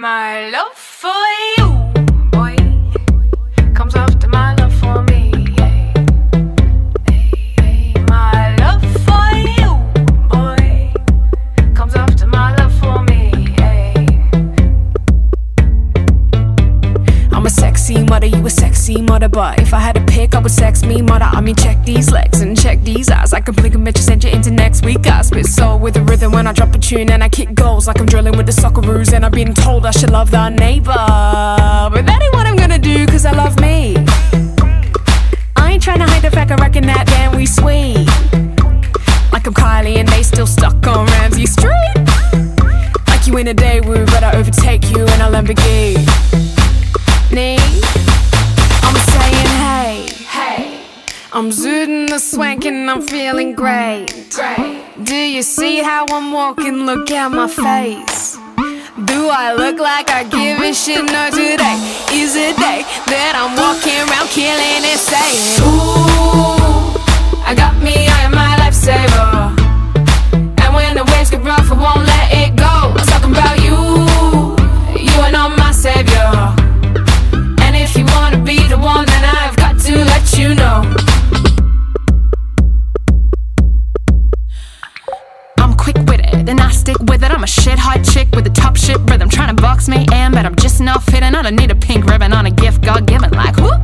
My love for you, boy, comes after my love for me. My love for you, boy, comes after my love for me. I'm a sexy mother, you a sexy mother But if I had to pick, I would sex me mother I mean check these legs and check these eyes I can blink a bitch and send you into next week I spit soul with a rhythm when I drop a tune And I kick goals. Like I'm drilling with the soccer Socceroos And I've been told I should love thy neighbor. But that ain't what I'm gonna do cause I love me. I ain't trying to hide the fact I reckon that damn we sweet. Like I'm Kylie and they still stuck on Ramsey Street. Like you in a Daewoo but I overtake you in a Lamborghini. I'm Hey, I'm zooting the swank and I'm feeling great. Do you see how I'm walking? Look at my face. Do I look like I give a shit? No, today is a day that I'm walking around killing and saying, Ooh, I got me, I am my lifesaver. And when the waves get rough, shit hot chick with a top shit rhythm. Trying to box me in, but I'm just not fitting. I don't need a pink ribbon on a gift God given. Like, whoop,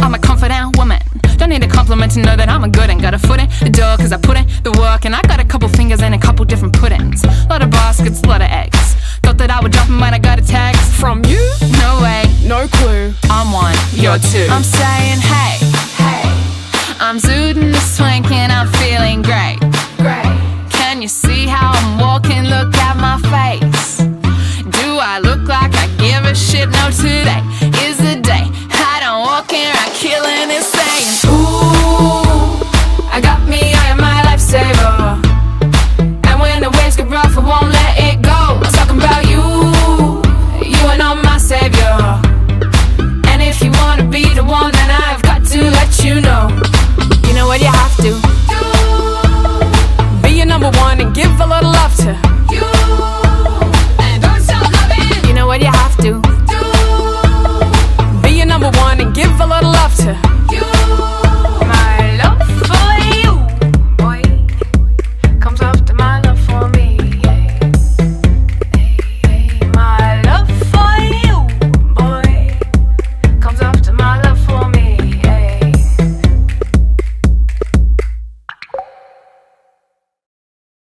I'm a confident woman. Don't need a compliment to know that I'm a good and got a foot in the door, cause I put in the work. And I got a couple fingers and a couple different puddings. Lot of baskets, lot of eggs. Thought that I would drop 'em when I got a text from you. No way, no clue. I'm one, you're two. I'm saying, hey, Hey, I'm zooting and I'm feeling great. great. Can you see how I'm walking? Look at my face.